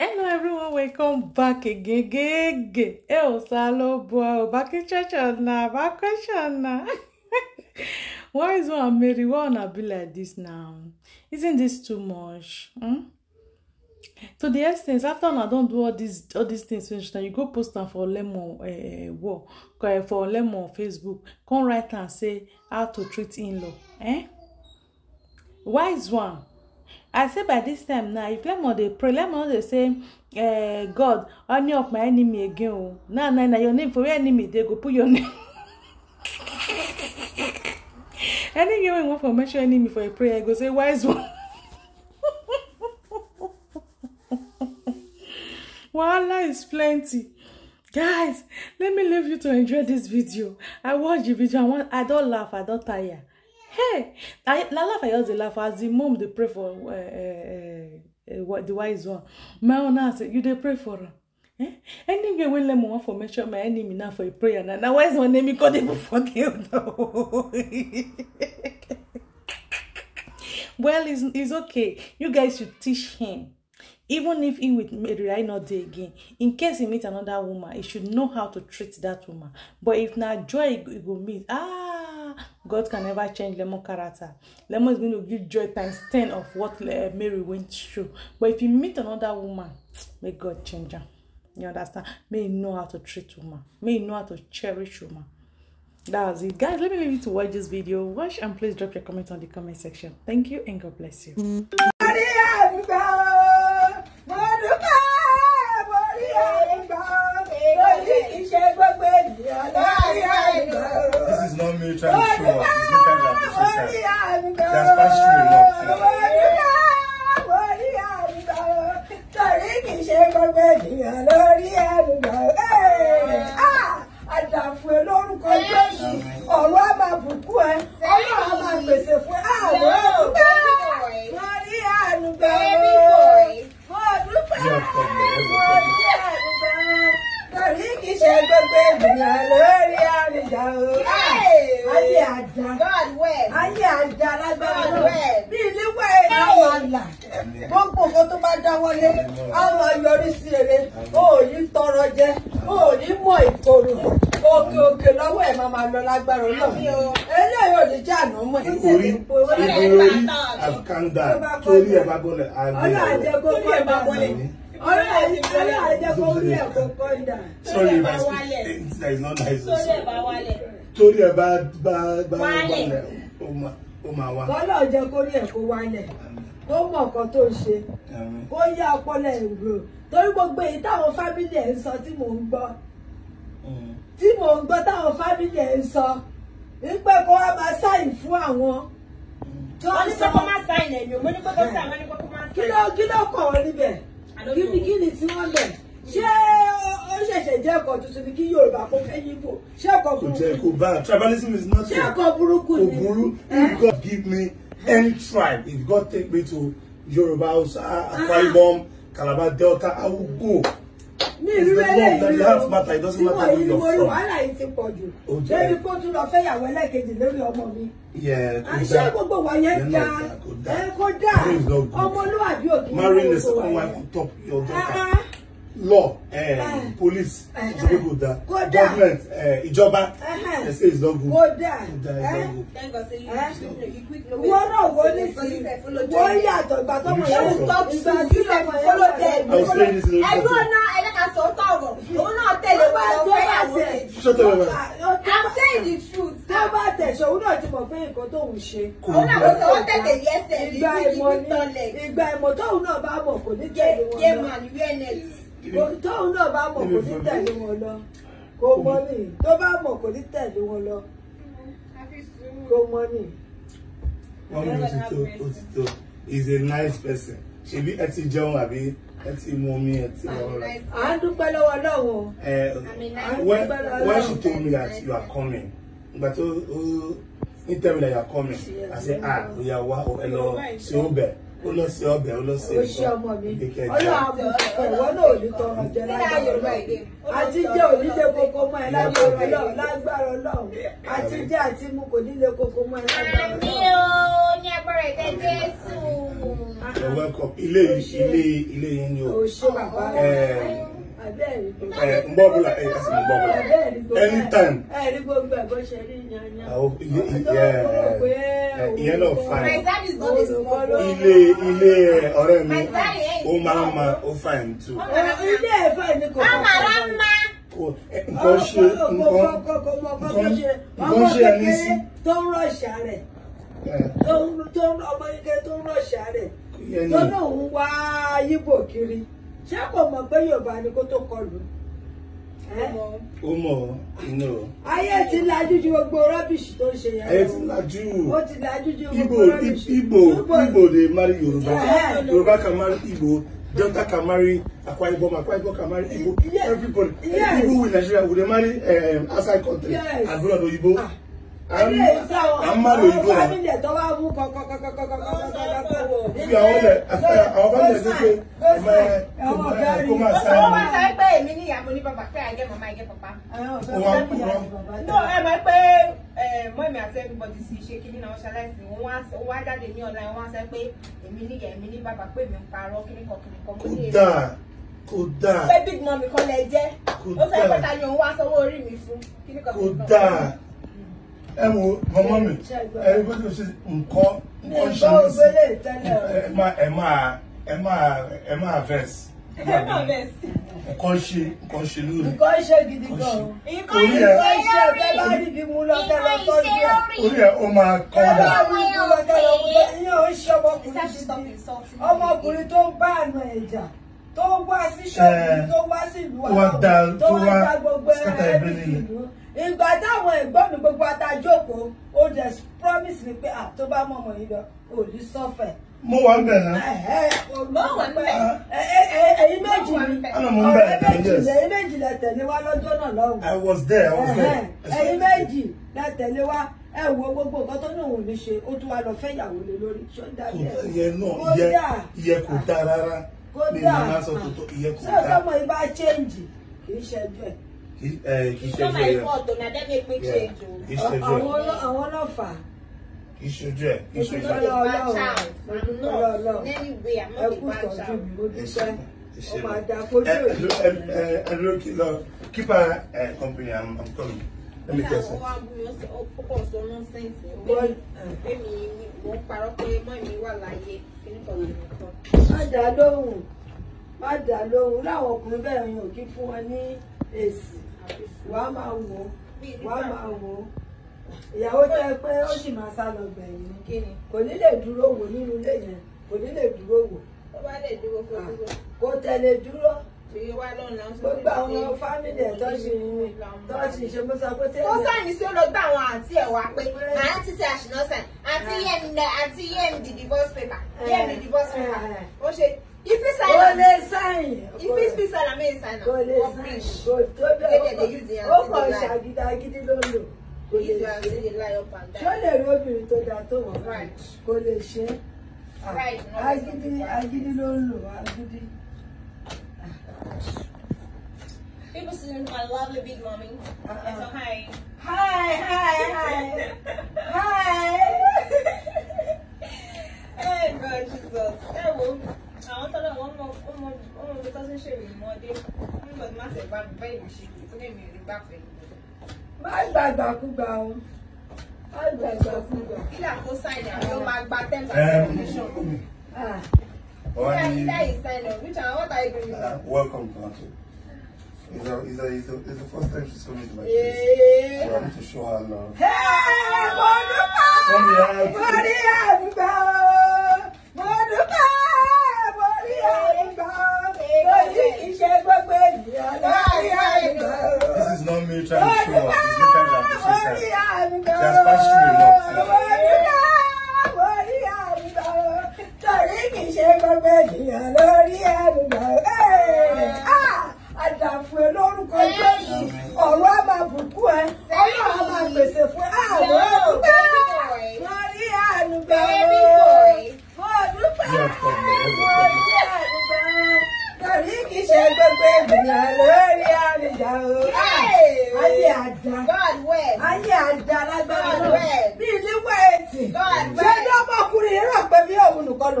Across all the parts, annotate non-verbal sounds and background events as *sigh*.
Hello everyone, welcome back again. Gege. Eu salo boa. Back in church na, back question na. *laughs* Why is one Mary? Why wanna be like this now? Isn't this too much? Hmm? To the extent, after I don't do all these all these things finish, you go post am for lemon uh, wall, uh, for lemon Facebook. Come write and say how to treat in-law. Eh? Wise one. I say by this time now, if lemon dey pray, lemon dey say, uh, God, any of my enemy again. Oh. Now, now, now, your name for where enemy dey go put your *laughs* name. any game wey you wan for mention enemy for a prayer, go say wise one. *laughs* Wahala is plenty. Guys, let me leave you to enjoy this video. I watch the video, I, want, I don't laugh, I don't tire. Hey, I, I laugh, I dey laugh as the mom dey pray for uh, uh, uh, the wise one. My own now say, you dey pray for am. Eh? Any girl wey lemon wan for mention my enemy now for a prayer na na wise one name me call dey forget. *laughs* well, it's, it's okay. You guys should teach him. Even if he with Mary not there again, in case he meet another woman, he should know how to treat that woman. But if na joy he go meet, ah, God can never change Lemon character. Lemon is going to give joy times 10 of what uh, Mary went through. But if you meet another woman, may God change her. You understand? May he know how to treat woman. May he know how to cherish woman. That was it. Guys, let me leave you to watch this video. Watch and please drop your comment on the comment section. Thank you and God bless you. This is not me trying to show off. It's me trying to appreciate her. She has passed through a lot. Torí kì í ṣe gbogbo ènìyàn lórí ẹnu gbọ́. Àdàfún ẹ lórúkọ Jésù, ọ̀rọ̀ á máa bùkún ẹ, ọlọ́run á máa pèsè fún ẹ. Àwọn olùgbà wọ́n rí àánú gbà wọ́n dúpẹ́ Yeah, thank you. wọ́n rí àánú gbà torí kì í ṣe gbogbo ènìyàn lórí àánú gbà o. Ayé àdá ayé àdá lágbára náà. Bí ilé wẹ̀ àwọn àlà. Gbogbo nǹkan tó bá dáwọ́lé á máa yọrí sí ere. Ó ò ní tọrọ jẹ. Ó ò ní mọ ìkorò òkè òkè lọ́wọ́ ẹ̀ máa máa lọ lágbára náà eléyìí ò ní jẹ́ àná mọ̀. Orí orí down. Torí ẹ̀ bá bọ́lẹ̀, ọlọ́ àgbẹ̀ àjẹkó kọ́ ẹ̀ máa bọ́lẹ̀. Ọlọ́ àjẹkó orí ẹ̀ kọ́ kọ́ dà. Sorry things that is not nice to say. Torí ẹ̀ bá bá bá bọ́lẹ̀, ó máa wá. kọ́lọ̀ jẹ́ kórí ẹ̀ kó wálẹ̀. Kó mọ̀ nǹkan tó ń ṣe. Kó yá ọpọlọ ẹ̀ rò torí gbogbo èyí táwọn fámìlì ẹ̀ ń sọ tí mò ń gbọ́. Mm. tí mò ń gbọ́ táwọn fámìlì ẹ̀ ń sọ. Wípé kó wá máa sáyìn fún àwọn. Tó ń sọ. kí ló kí ló kọ̀ wọ́n níbẹ̀? Kí ni kí ni tí wọ́n bẹ̀ ṣé ṣẹ̀ṣẹ̀ jẹ́ ẹ̀kọ́ tuntun ni kí Yorùbá kó fẹ́ yíbò. Ṣé ẹ̀kọ́ Kò burúkú jẹ́ kò bá tribalism is not ṣé ẹ̀kọ́ burúkú kò ni? burú. If God give me any tribe, if God take me to Yoruba Hausa, Akwa Ibom, Calabar Delta, I will go. irú the eléyìí doesn't tí where yí mo rí wàhálà yìí ti pọ̀ jù. Débi kó tún lọ fẹ́yàwó ẹlẹ́kejì lórí ọmọ mi. Yeah, kò àṣẹ gbogbo wa yẹn kò dáa. ẹ kó dà ọmọlúwàbí òkè Marrying the second wife Law, eh, Eh. police, Eh, it's very good that. Government, eh, ìjọba, they say it's not good. kó dà Kò dáa, it's not good. wọ́n náà wọ́n ní sí wọ́n yàtọ̀ ìgbà tó mọ̀ yẹn You ìgbà tí saying this in the ẹdún náà ẹlẹ́ka sọ̀tọ̀ ọ̀rọ̀ òun náà tẹ̀lé wa lọ fẹ́yàwó kejì. Shut up, man. I'm saying the truth. tó bá tẹ̀sọ̀ òun náà ti mọ̀ pé nǹkan tóun ṣe òun náà kò sọ wọ́n tẹ̀lé yẹsẹ̀ ní ìgbà ìmọ̀ ìgbà tóun náà bá mọ̀ kò ní tẹ̀lé wọn gé tóun náà bá mọ̀ kò ní tẹ̀lé wọn lọ kò mọ̀ ní tó bá mọ̀ kò ní tẹ̀lé wọn lọ kò mọ̀ ní. Wọ́n ní òtítọ́, òtítọ́. He's a nice person. Ṣebí ẹ ti jẹun àbí ẹ ti mu omi ẹ ti ọ̀rọ̀. à ń dúpẹ́ lọ́wọ́ Ọlọ́run Eh, when when she told me that you are coming, but oh, he tell me that you are coming. I say ah, are wa ẹ lọ sí ọbẹ̀, ó lọ sí ọbẹ̀, ó lọ sí ó ṣe ọmọ mi. Ọlọ́run àmọ̀ ìwọ náà ò ní tọrọ jẹ lágbára Ọlọ́run àti jẹ onílé koko mọ́ ẹ lágbára Ọlọ́run lágbára Ọlọ́run. Àti jẹ àti mu kò nílé koko mọ́ ẹ lágbára mi Ọlọ́run. ò ní agbára ẹ̀jẹ̀ Jésù. ilé ilé ilé yín ni o. O ṣe bàbá ẹ abẹ́ẹ̀rí gbogbo ẹ ń bọ́ bọ́lá ẹ ẹ sì ń bọ́ bọ́lá abẹ́ẹ̀rí gbogbo anytime ẹ̀rí gbogbo ẹ̀ bó ṣe rí yanyan. ẹ. Ìyẹn náà fine ilé ilé ọ̀rẹ́ mi. Ó máa ń ma ó fine too. Ilé ẹ̀fọ́ ni kò ẹ, nǹkan ṣe nǹkan nǹkan ṣe ẹni sí. Tó ń rọ̀ṣà rẹ̀ ẹ, tó ń ọmọ ike tó ń rọ̀ṣà rẹ̀. Tó náà ń wá yíbò kiri ṣé kò mọ̀ pé Yorùbá ni kó tó kọlù? Ó mọ̀ inú ayé ti lajú ju gbogbo rọ́bìṣì tó ń ṣe yẹn ayé ti lajú. Ó ti lajú ju Igbo gbogbo rọ́bìṣì Igbo Igbo. Dey marry Yoruba Yeah. Yoruba can marry Igbo Delta can marry Akwa Ibom Akwa Ibom can marry Igbo. Yeah. everybody. Yes. Igbo with Nigeria we dey marry um, outside country. Yes. abroad Oyibo. Ah. Fámìlì ẹ̀ tó wá mú kọ́kọ́kọ́kọ́kọ́kọ́kọ́ fi àwọn ọlẹ àwọn family ẹ̀ sọ pé ẹ máa kó máa Ó sign wá sọ pé èmi ní mo ní bàbá pé I get mama I get papa. No, ẹ mọ̀ pé mọ́mí àti everybody sì ṣe kí nínú àwọn ṣaláìsì wọ́n wá jáde ní ọ̀la wọ́n wá sọ pé èmi ní ìyá èmi ní bàbá pé èmi ń parọ́ kíní kan kíní kan mo ní èmi. kódà kódà Pé big mummy kan lẹ jẹ́. Ó sọ pé ta ni òun wá sanwó orí mi fún kíní kan kíní kan. Ẹ wo mọmọ mi. Ẹ rí bó ti ṣe nǹkan nǹkan ṣe ní sí. tẹ́lẹ̀ ẹ máa ẹ máa ẹ máa ẹ máa Ẹ sí. nǹkan ṣe nǹkan ṣe lónìí. Nǹkan ṣe gidi gan Orí ẹ̀. nǹkan ṣe ọ̀gá bá rí bí mú lọ tọ́jú ẹ̀. orí ẹ ó máa kọ́ ẹ dà ẹ̀. ọmọkùnrin tó ń bá àna ẹ̀jà tó wá sí ṣọ́ọ̀bù tó wá sí ìlú dá- tó wá dá gbogbo ìlú. Ìgbà táwọn ẹ̀gbọ́n mi gbogbo atajókòó ó dẹ̀ promise mi pé tó bá mọ̀ ọmọ yìí lọ ò ní sọ́fẹ̀. mo wà ń bẹ̀ náà ẹ̀yin méjì mo ń bẹ̀. Ọ̀rẹ́ méjì ni ẹ̀yin méjì lẹ tẹ̀lé wá lọ́jọ́ náà lọ́hùn. I was there I was there. Ẹ̀yin méjì lẹ tẹ̀lé wá ẹ wo gbogbo nǹkan tó òun ní ṣe ó tún wá lọ fẹ́ ìyàwó lé lórí. Ṣó kò dàbí ẹ̀. ìyẹn náà ìyẹn kò dáa rárá. Kódà ìyẹn kò dáa ọmọ yìí bá change? Kì í ṣẹjú ẹ̀. Kì í ẹ, kì í It's ṣe not ojú my ẹ. Àwọn ẹ náà- àwọn náà fà á. kì í ṣe ojú ẹ. kì í ṣe ojú I'm ẹ. bad child. Mo dúpẹ́. ó máa da fojú Ẹ- dúró kí lọ. Keep her uh, company I'm, I'm coming. Let me tell you má dá lóhùn. Má dá lóhùn. Láwọn ọkùnrin bẹ́ẹ̀ yẹn ò kí fún wọn ní èsì wàá máa wò ó. Wàá máa wò ó. Ìyàwó tó yẹ pé ó sì máa sá lọ gbẹ̀yìn kò ní lè dúró wò nínú ilé yẹn. Kò ní lè dúró wò. Tó bá lè dúró kó dúró. kò tẹ̀lé dúró. Gbogbo àwọn fámìlì ẹ̀ tó ń tó ń ṣe mo sọ pé ó tẹ́lẹ̀ sáyìn sí ó gbá àwọn àǹtí ẹ̀ wá pé àǹtí ti àṣìná sàn. Àǹtí yẹn ní àǹtí yẹn ní divorce paper. Yẹn ní divorce paper. ó ṣe ifi kò sign lè sáyìn ifi speak sign am make sign kò lè am or sáyìn preach. Kò tó They dey bẹ́ẹ̀ use the ó hands kàn to lie. ṣàgídagídí ló ń lò kò lè use your hands ṣe to dey lie up and ṣó down lè rí obìnrin tó dáa tó wọ́n Right. kò lè ṣe é. Ah, Right, no, agídí that's not agídí ló ń lò agídí. people see my lovely big mommy. Uh-uh. so hi. Hi hi hi. *laughs* Hi. *laughs* hey God Jesus. Ẹ wo àwọn tọ́lọ̀ wọn mọ wọn ń ṣe má tẹ̀ bá mi bẹ́ẹ̀ mi ṣe tó lè mi rí gbà pẹ̀lú. má gbàgbàkúgbà o má gbàgbàkúgbà. kí àkó ló máa gba ten percent commission. Why- Yeah, either is sign up. Which one? What are you doing? Uh, welcome, Kanto. It's, a, it's, a, it's, a, it's the first time she's coming to my place. Yeah. So I need to show her love. Hey, mo dúpẹ́ Come here. This is not me trying to show off. It's me trying to appreciate her. She has passed through a lot. mo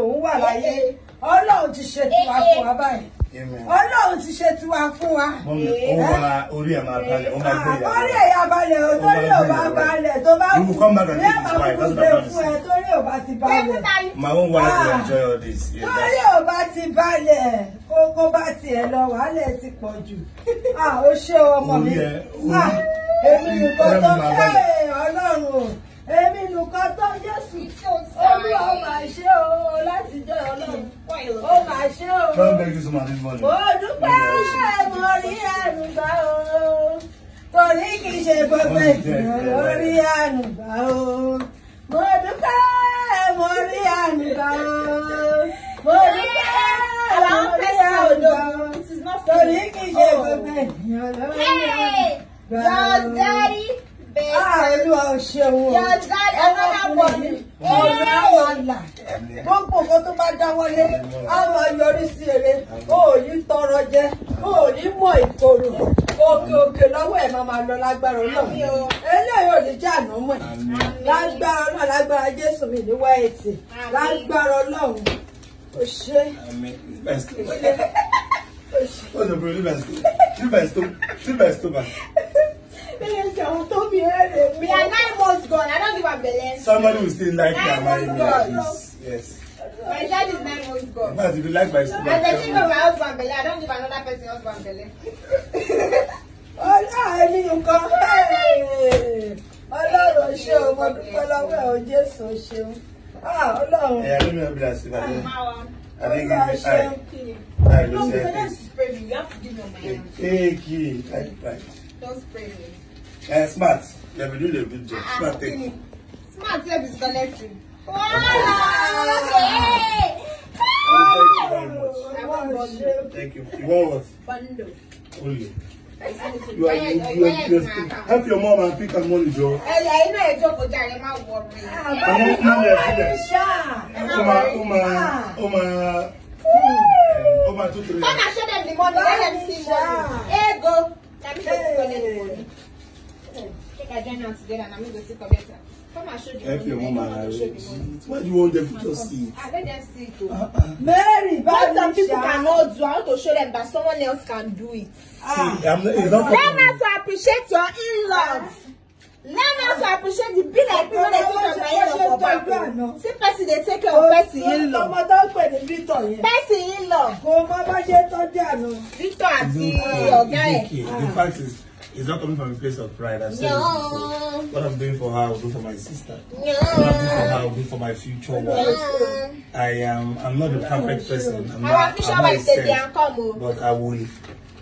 òun wà láyé ọlọ́run ti ṣe tiwa fún wa báyìí ọlọ́run ti ṣe tiwa fún wa. Orí ẹ̀ máa balẹ̀, ó máa gbé ìyá àkọ́rí rẹ̀. ẹ̀yà balẹ̀ o torí ò bá balẹ̀ tó bá this wife, that's what gbé fún ẹ torí ò bá ti balẹ̀. My own wife will Ah. enjoy all this. Torí ò bá ti balẹ̀ kókó bá tiẹ̀ lọ wàhálẹ̀ ti pọ̀ jù. *laughs* Ah, ó ṣe ọmọ mi. Orí ẹ, orí- Ah, èmi nìkan orí tó balẹ̀. Hey, ọlọ́run o èmi nìkan tó Jésù ó máa ṣe o ó máa ṣe o. Mo dúpẹ́ mo rí àánú gbà o. Torí kì í ṣe gbogbo ènìyàn lórí àánú gbà o. Mo dúpẹ́ mo rí àánú gbà o. Mo dúpẹ́ mo rí àánú gbà o. Torí kì í ṣe gbogbo ènìyàn lórí àánú gbà o. Ah, Olúwa ò ṣeun o. Àlà. Gbogbo nǹkan tó bá dáwọ́lé, á máa yọrí sí eré. O ò ní tọrọ jẹ, ò ní mọ ìkorò. Òkè òkè lọ́wọ́ ẹ̀ máa máa lọ lágbára Ọlọ́run. Eléyìí ò ní jẹ́ àná mọ̀ ẹ̀. Lágbára náà lágbára Jésù mi ní wá ẹ̀sìn. Lágbára Ọlọ́run. O ṣe. Amen. Best. We are nine months gone. I don't give a belle. Somebody will still like me like God. this. Yes. My dad is nine months gone. But if you like my As stomach, I tell think of my husband belle, I don't give another person husband belle. Ọlá ẹni nǹkan. Ọlọ́run ṣe o, mo dúpẹ́ lọ́wọ́ ẹ̀ o, Jésù ṣeun. Ah, Ọlọ́run. Let me help you that still. I think. I it's ṣeun. I. I No, will because say that's this. spray me. You have to give me my hand. Take it. Right, right. Don't spray me. Uh, smart. You have been doing a good job. Ah, Smart, take Tini. it. Smart self is collecting. Wow! Thank you very much. Thank you. You want what? Bundle. Only. I You are you, you, are, you, are, help your mom and pick her money, Joe. Ẹ̀yà inú ẹ̀jọ̀ kò jàre má wọrí. Àwọn ọmọ rẹ̀ sílẹ̀. Ṣáà. Ó máa ó máa ó máa ó máa tó tẹ̀lé. Come and show them the money. Let them see money. Hey, go. Let me see collect the money. Take a join together and. Come and show the Help your the money. Why do you want them to just see it? Ah, let them see it. oh. Mary, What some people cannot do, I want to show them that someone else can do it. See, I'm, it's not Learn how to appreciate your in-laws. Learn how to appreciate the be like people they take care of my in-law for back. See person they take care of person in-law. Ọmọ tó ń pè ní Victor yẹn. Person in-law. Kò mọ bá ṣe tọ́jú àná. Victor àti It's ọ̀gá ẹ̀. okay. The fact is, it's not coming from a place of pride. I said. No. What I'm doing for her, I'll do for my sister. What I'm doing for her, I'll do for my future wife. I am. I'm not the perfect person. I'm not. I'm not a oh. but I will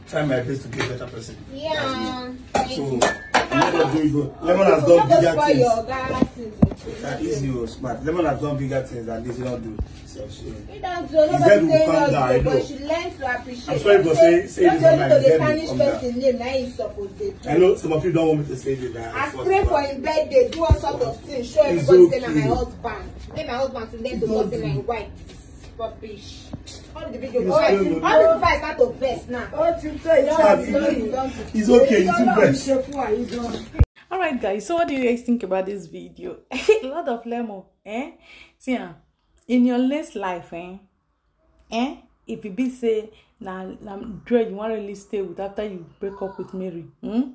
try my best to be a better person. Yeah. So I'm not gonna do it. good. Lemon has done bigger things. That is you smart. Lemon has done bigger things than this. You don't do. So, so. You don't do. Nobody will say come not down, I do, know. but you learn to appreciate. I'm sorry for say- say this online, to his the down. person name, now you suppose to do. I know some of you don't want me to say but I pray for him birthday, do all sorts of things, show everybody say na okay. my husband. Make my husband to learn to say do. my wife. Rubbish. All the video, all the people I start to vex now. It's okay. You too Ọlọ́run best. All right guys so what do you guys think about this video? *laughs* A lot of lemon eh? See ah in your next life eh eh if e be say na na dread you wan really stay with after you break up with mary hmm?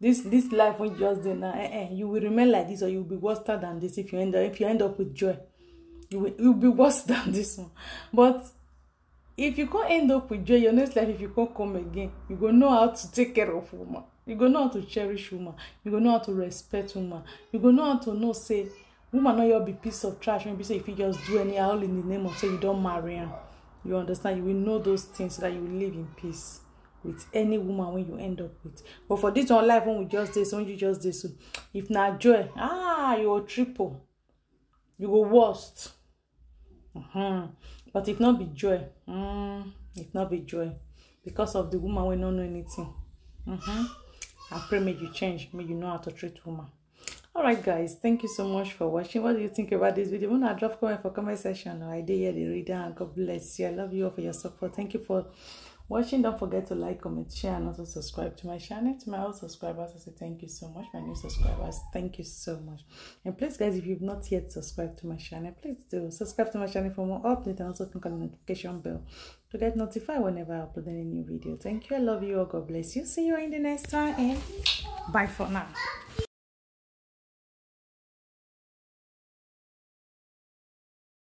this this life wey you just dey now eh eh you will remain like this or you will be worse than this if you end up if you end up with joy. You will you will be *laughs* worse than this one. But if you come end up with joy your next life if you come come again you go know how to take care of woman you go know how to cherish woman. You go know how to respect woman. You go know how to know say woman no just be piece of trash wey be say you fit just do anyhow all in the name of say you don marry am. You understand? You will know those things so that you will live in peace with any woman wey you end up with. But for this one life wey we just dey so wey you just dey so if na joy ah you go triple. You go worst. Uh-huh. but if not be joy mm, if not be joy because of the woman wey no know anything. Uh-huh. I pray make you change make you know how to treat woman. All right guys thank you so much for watching. What do you think about this video? Una drop comment for comment section i dey here dey read am god bless you. I love you all for your support. Thank you for watching. Don't forget to like, comment, share, and also subscribe to my channel. To my old subscribers, I say thank you so much. My new subscribers, thank you so much. And please, guys, if you've not yet subscribed to my channel, please do subscribe to my channel for more updates and also click on the notification bell to get notified whenever I upload any new video. Thank you. I love you all. God bless you. See you in the next time and bye for now.